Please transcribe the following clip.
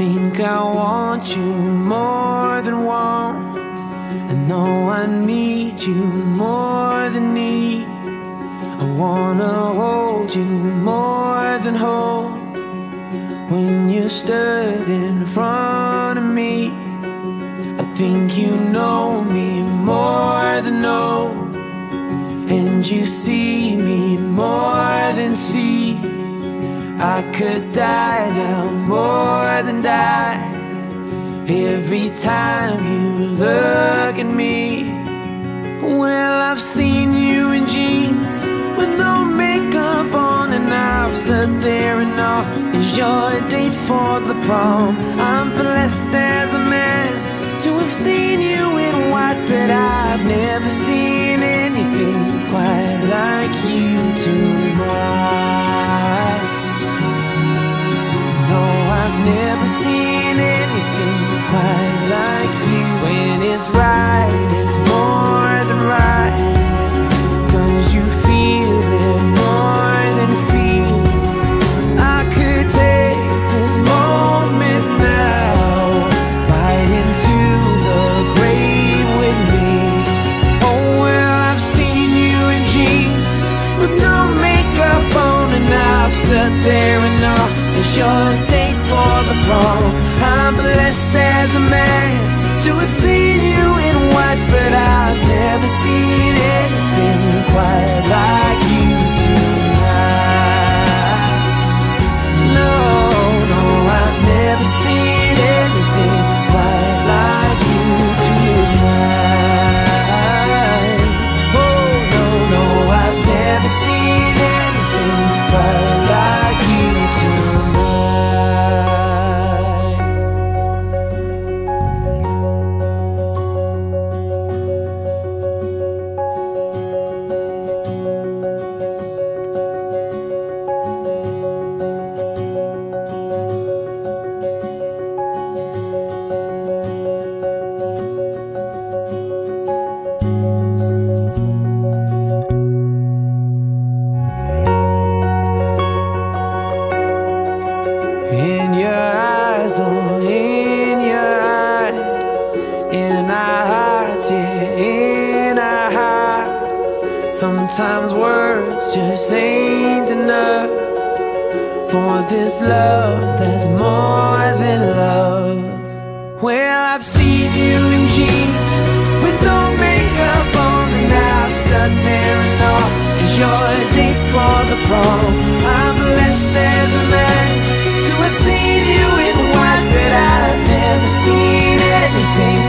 think I want you more than want. I know I need you more than need. I wanna hold you more than hold. When you stood in front of me, I think you know me more than know. And you see me more than see. I could die now more than die. Every time you look at me Well, I've seen you in jeans With no makeup on And I've stood there and all Is your date for the prom. I'm blessed seen anything quite like you. When it's right, it's more than right. Cause you feel it more than feel. I could take this moment now, right into the grave with me. Oh, well, I've seen you in jeans with no makeup on, and I've stood there and all. It's your the. I'm blessed as a man to have seen you in white, but I've our hearts, yeah, in our hearts. Sometimes words just ain't enough for this love that's more than love. Well, I've seen you in jeans with no makeup on, and I've stood there and all, cause you're a date for the prom. I'm blessed as a man to have seen you in white, but I've never seen anything.